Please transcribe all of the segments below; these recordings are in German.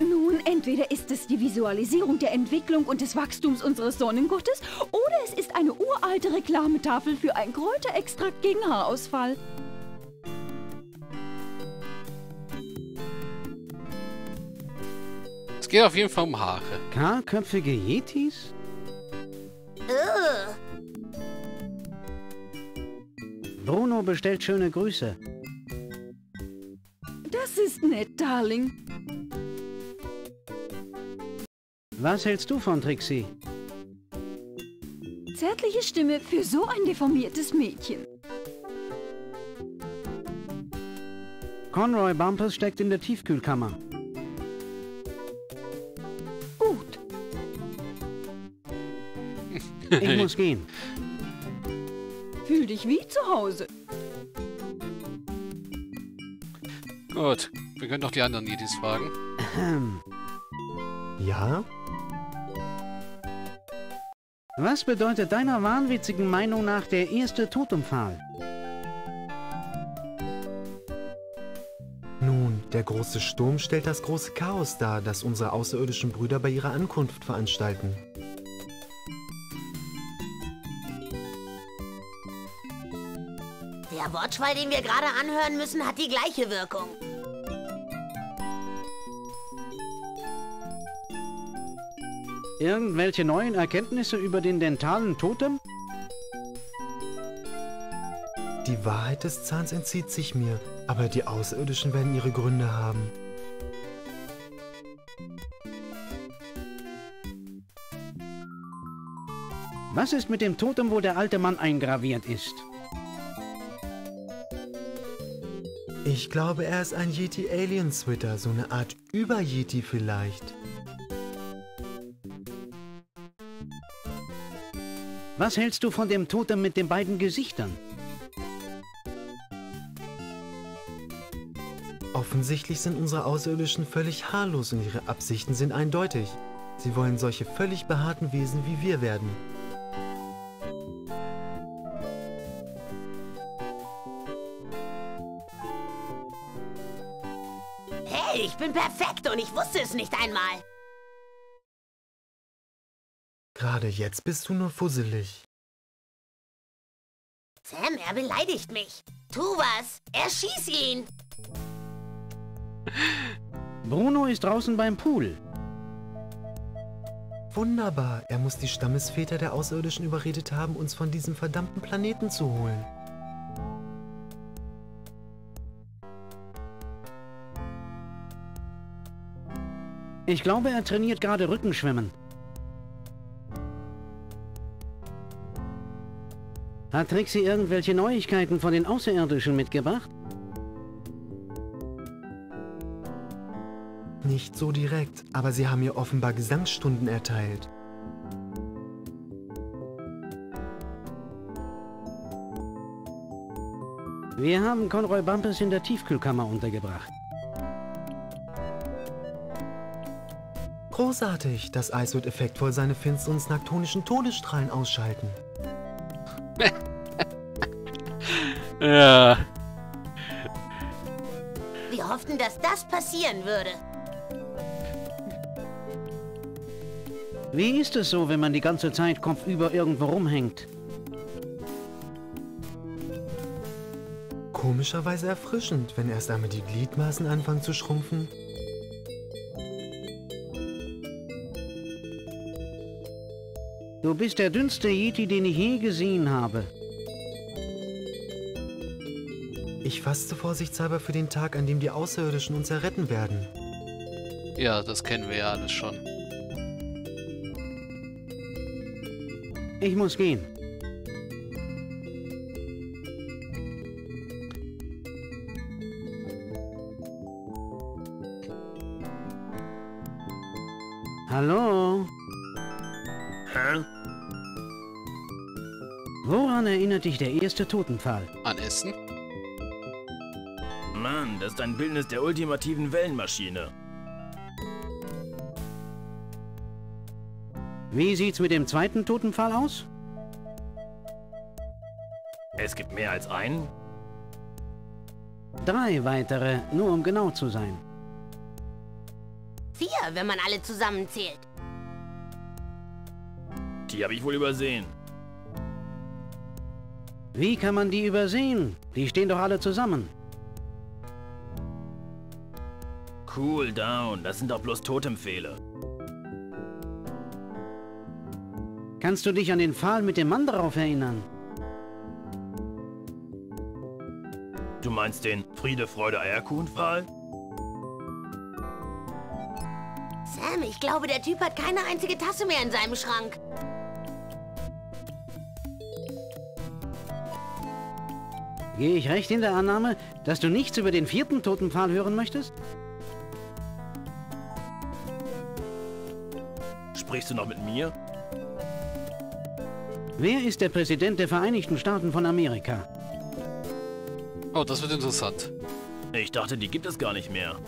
Nun, entweder ist es die Visualisierung der Entwicklung und des Wachstums unseres Sonnengottes oder es ist eine uralte Reklametafel für ein Kräuterextrakt gegen Haarausfall. Es geht auf jeden Fall um Haare. Kahlköpfige Yetis? Ugh. Bruno bestellt schöne Grüße. Das ist nett, Darling. Was hältst du von Trixie? Zärtliche Stimme für so ein deformiertes Mädchen. Conroy Bumpers steckt in der Tiefkühlkammer. Gut. Ich muss gehen. Fühl dich wie zu Hause. Gut, wir können doch die anderen Yetis fragen. Ahem. Ja? Was bedeutet deiner wahnwitzigen Meinung nach der erste Totempfahl? Nun, der große Sturm stellt das große Chaos dar, das unsere außerirdischen Brüder bei ihrer Ankunft veranstalten. Der Wortschwall, den wir gerade anhören müssen, hat die gleiche Wirkung. Irgendwelche neuen Erkenntnisse über den dentalen Totem? Die Wahrheit des Zahns entzieht sich mir, aber die Außerirdischen werden ihre Gründe haben. Was ist mit dem Totem, wo der alte Mann eingraviert ist? Ich glaube, er ist ein Yeti-Alien-Switter, so eine Art Über-Yeti vielleicht. Was hältst du von dem Totem mit den beiden Gesichtern? Offensichtlich sind unsere Außerirdischen völlig haarlos und ihre Absichten sind eindeutig. Sie wollen solche völlig behaarten Wesen wie wir werden. Hey, ich bin perfekt und ich wusste es nicht einmal. Gerade jetzt bist du nur fusselig. Sam, er beleidigt mich. Tu was. Erschieß ihn. Bruno ist draußen beim Pool. Wunderbar, er muss die Stammesväter der Außerirdischen überredet haben, uns von diesem verdammten Planeten zu holen. Ich glaube, er trainiert gerade Rückenschwimmen. Hat Trixie irgendwelche Neuigkeiten von den Außerirdischen mitgebracht? Nicht so direkt, aber sie haben ihr offenbar Gesangsstunden erteilt. Wir haben Conroy Bumpers in der Tiefkühlkammer untergebracht. Großartig, das Eis wird effektvoll seine finsteren snaktonischen Todesstrahlen ausschalten. Ja. Wir hofften, dass das passieren würde. Wie ist es so, wenn man die ganze Zeit kopfüber irgendwo rumhängt? Komischerweise erfrischend, wenn erst einmal die Gliedmaßen anfangen zu schrumpfen. Du bist der dünnste Yeti, den ich je gesehen habe. Ich faste vorsichtshalber für den Tag, an dem die Außerirdischen uns erretten werden. ja, das kennen wir ja alles schon. Ich muss gehen. Hallo? Hä? Woran erinnert dich der erste Totenpfahl? An Essen? Mann, das ist ein Bildnis der ultimativen Wellenmaschine. Wie sieht's mit dem zweiten Totenpfahl aus? Es gibt mehr als einen? Drei weitere, nur um genau zu sein. Vier, wenn man alle zusammenzählt. Die habe ich wohl übersehen. Wie kann man die übersehen? Die stehen doch alle zusammen. Cool down, das sind doch bloß Totempfehle. Kannst du dich an den Pfahl mit dem Mann darauf erinnern? Du meinst den Friede, Freude, Eierkuchenpfahl? Sam, ich glaube, der Typ hat keine einzige Tasse mehr in seinem Schrank. Gehe ich recht in der Annahme, dass du nichts über den vierten Totenpfahl hören möchtest? Sprichst du noch mit mir? Wer ist der Präsident der Vereinigten Staaten von Amerika? Oh, das wird interessant. Ich dachte, die gibt es gar nicht mehr.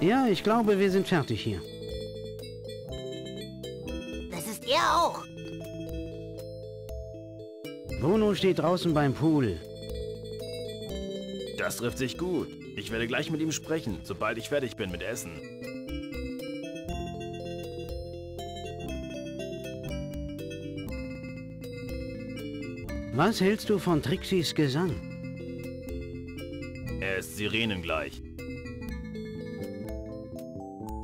Ja, ich glaube, wir sind fertig hier. Das ist er auch. Bruno steht draußen beim Pool. Das trifft sich gut. Ich werde gleich mit ihm sprechen, sobald ich fertig bin mit Essen. Was hältst du von Trixis Gesang? Er ist Sirenengleich.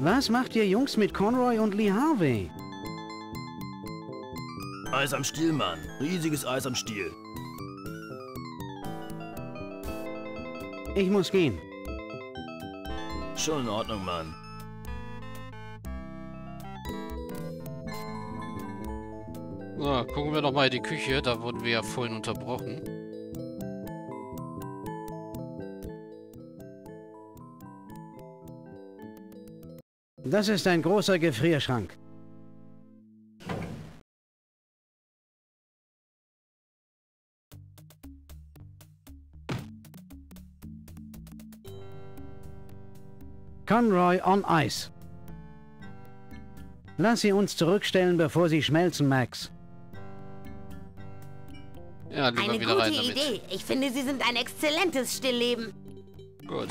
Was macht ihr Jungs mit Conroy und Lee Harvey? Eis am Stiel, Mann. Riesiges Eis am Stiel. Ich muss gehen. Schon in Ordnung, Mann. So, gucken wir doch mal in die Küche. Da wurden wir ja vorhin unterbrochen. Das ist ein großer Gefrierschrank. Conroy on Ice. Lass sie uns zurückstellen, bevor sie schmelzen, Max. Ja, lieber Eine wieder gute rein damit. Idee. Ich finde, sie sind ein exzellentes Stillleben. Gut.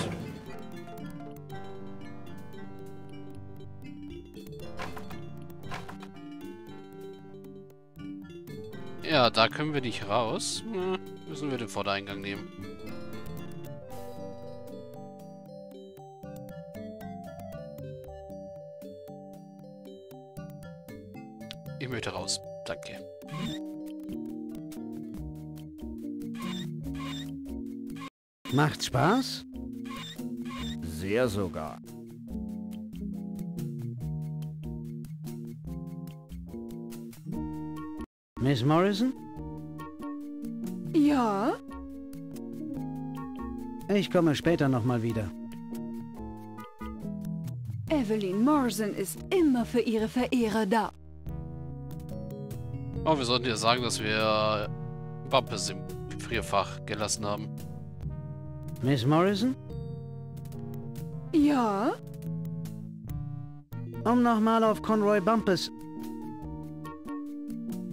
Ja, da können wir nicht raus. Hm, müssen wir den Vordereingang nehmen. Ich möchte raus. Danke. Macht's Spaß? Sehr sogar. Miss Morrison? Ja? Ich komme später nochmal wieder. Evelyn Morrison ist immer für ihre Verehrer da. Oh, wir sollten ja sagen, dass wir Bumpes im Gefrierfach gelassen haben. Miss Morrison? Ja? Um nochmal auf Conroy Bumpus.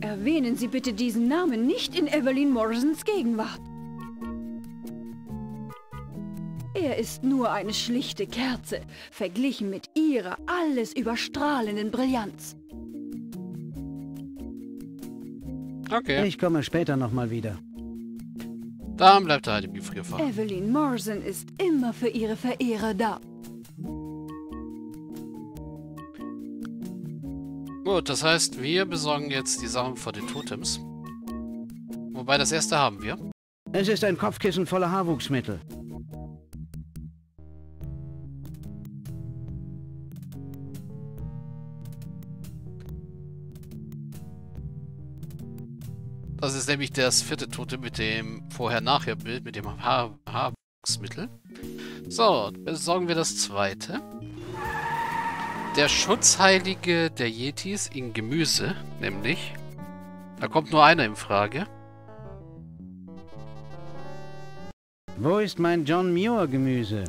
Erwähnen Sie bitte diesen Namen nicht in Evelyn Morrisons Gegenwart. Er ist nur eine schlichte Kerze, verglichen mit ihrer alles überstrahlenden Brillanz. Okay, Ich komme später nochmal wieder. Dann bleibt er halt im Gefrierfach. Evelyn Morrison ist immer für ihre Verehrer da. Gut, das heißt, wir besorgen jetzt die Sachen vor den Totems. Wobei, das erste haben wir. Es ist ein Kopfkissen voller Haarwuchsmittel. Ist nämlich das vierte Totem mit dem Vorher-Nachher-Bild, mit dem Haar Haarwuchsmittel. So, besorgen wir das zweite. Der Schutzheilige der Yetis in Gemüse, nämlich. Da kommt nur einer in Frage. Wo ist mein John Muir Gemüse?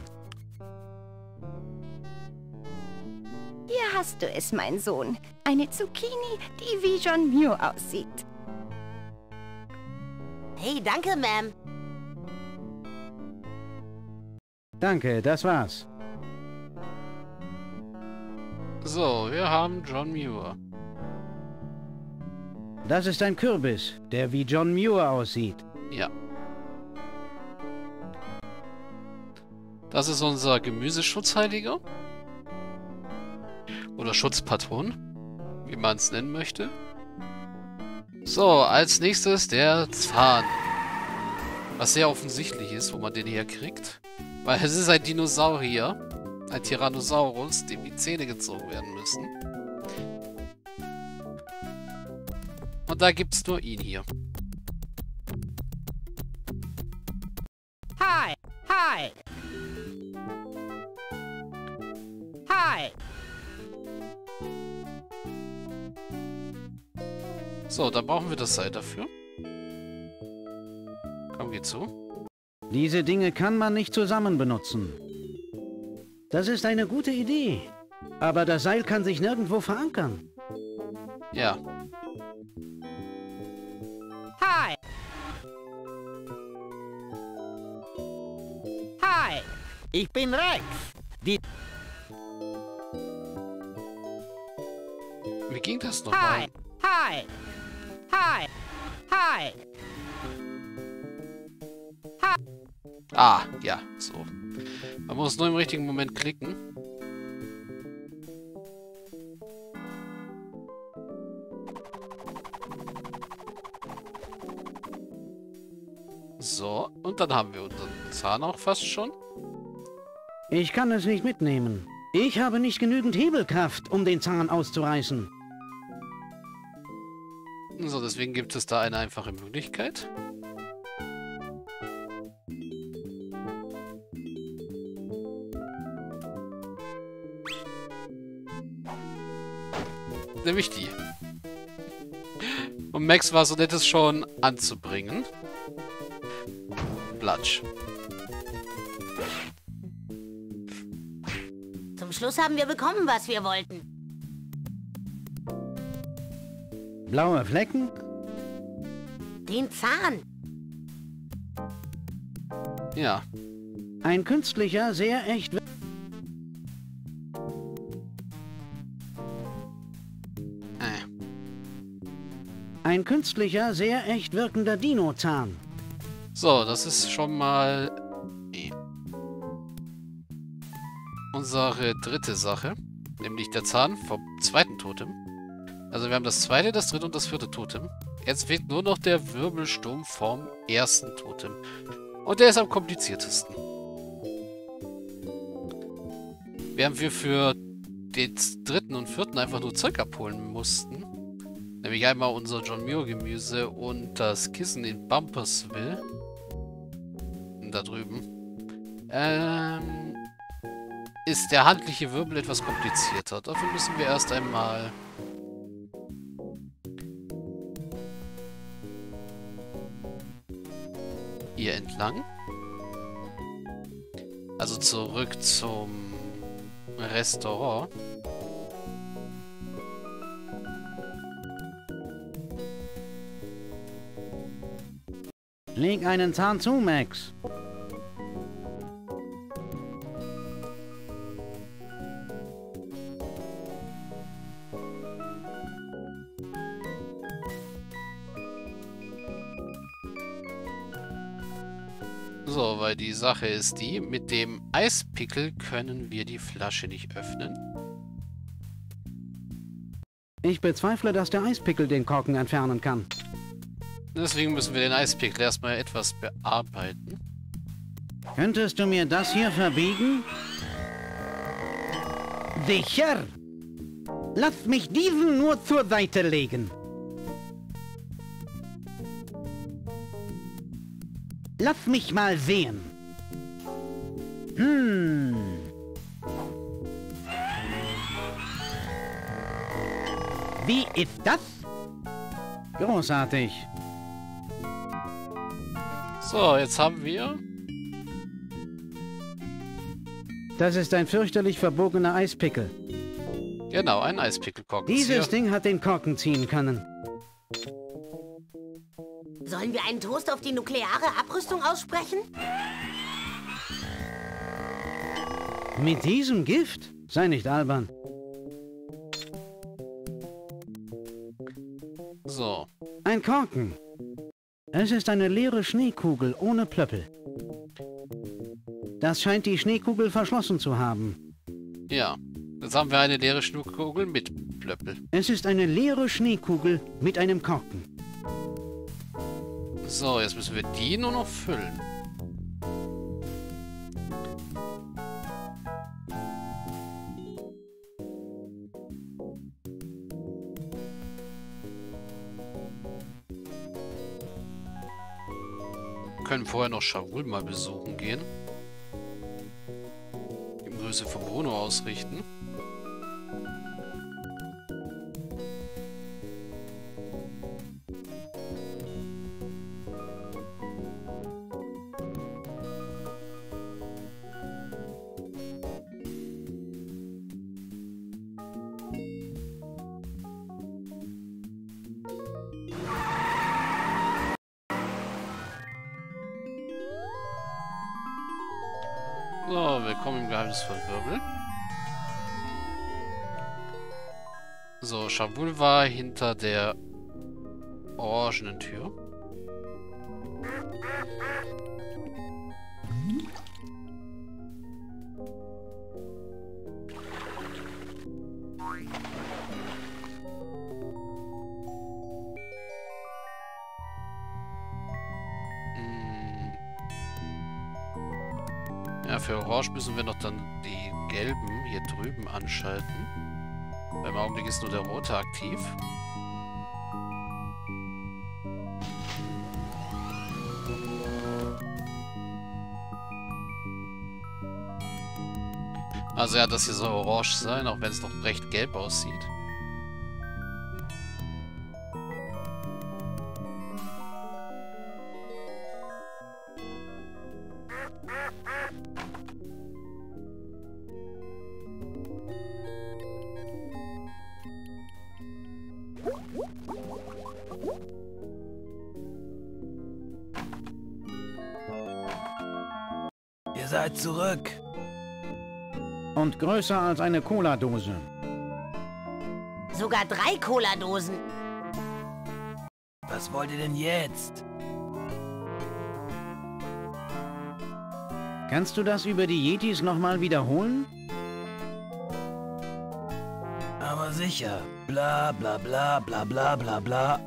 Hier hast du es, mein Sohn. Eine Zucchini, die wie John Mew aussieht. Hey, danke, Ma'am. Danke, das war's. So, wir haben John Muir. Das ist ein Kürbis, der wie John Muir aussieht. Ja. Das ist unser Gemüseschutzheiliger. Oder Schutzpatron, wie man es nennen möchte. So, als nächstes der Zahn. Was sehr offensichtlich ist, wo man den herkriegt. Weil es ist ein Dinosaurier. Ein Tyrannosaurus, dem die Zähne gezogen werden müssen. Und da gibt's nur ihn hier. Hi! Hi! Hi! So, dann brauchen wir das Seil dafür. Komm, geh zu. Diese Dinge kann man nicht zusammen benutzen. Das ist eine gute Idee. Aber das Seil kann sich nirgendwo verankern. Ja. Hi! Hi! Ich bin Rex. Die Wie ging das Hi! nochmal? Hi! Hi! Hi! Ah, ja, so. Man muss nur im richtigen Moment klicken. So, und dann haben wir unseren Zahn auch fast schon. Ich kann es nicht mitnehmen. Ich habe nicht genügend Hebelkraft, um den Zahn auszureißen. Deswegen gibt es da eine einfache Möglichkeit. Nämlich die. Und Max war so nett, es schon anzubringen. Blatsch. Zum Schluss haben wir bekommen, was wir wollten. Blaue Flecken? Den Zahn. Ja. Ein künstlicher, sehr echt... Äh. Ein künstlicher, sehr echt wirkender Dino-Zahn. So, das ist schon mal unsere dritte Sache, nämlich der Zahn vom zweiten Totem. Also wir haben das zweite, das dritte und das vierte Totem. Jetzt fehlt nur noch der Wirbelsturm vom ersten Totem. Und der ist am kompliziertesten. Während wir für den dritten und vierten einfach nur Zeug abholen mussten, nämlich einmal unser John Muir Gemüse und das Kissen in Bumpersville, da drüben, ähm, ist der handliche Wirbel etwas komplizierter. Dafür müssen wir erst einmal hier entlang. Also zurück zum Restaurant. Leg einen Zahn zu, Max. Sache ist die, mit dem Eispickel können wir die Flasche nicht öffnen. Ich bezweifle, dass der Eispickel den Korken entfernen kann. Deswegen müssen wir den Eispickel erstmal etwas bearbeiten. Könntest du mir das hier verbiegen? Sicher! Lass mich diesen nur zur Seite legen. Lass mich mal sehen. Hm. Wie ist das? Großartig. So, jetzt haben wir... Das ist ein fürchterlich verbogener Eispickel. Genau, einen Eispickelkorken. Dieses Ding hat den Korken ziehen können. Sollen wir einen Toast auf die nukleare Abrüstung aussprechen? Mit diesem Gift? Sei nicht albern. So. Ein Korken. Es ist eine leere Schneekugel ohne Plöppel. Das scheint die Schneekugel verschlossen zu haben. Ja, jetzt haben wir eine leere Schneekugel mit Plöppel. Es ist eine leere Schneekugel mit einem Korken. So, jetzt müssen wir die nur noch füllen. Können vorher noch Shavul mal besuchen gehen. Die Größe von Bruno ausrichten. So, willkommen im geheimnisvollen Wirbel. So, Shavul war hinter der orangenen Tür. Orange müssen wir noch dann die gelben hier drüben anschalten. Im Augenblick ist nur der rote aktiv. Also ja, das hier soll orange sein, auch wenn es noch recht gelb aussieht. Ihr seid zurück. Und größer als eine Cola-Dose. Sogar drei Cola-Dosen. Was wollt ihr denn jetzt? Kannst du das über die Yetis nochmal wiederholen? Aber sicher. Bla bla bla bla bla bla bla.